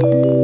you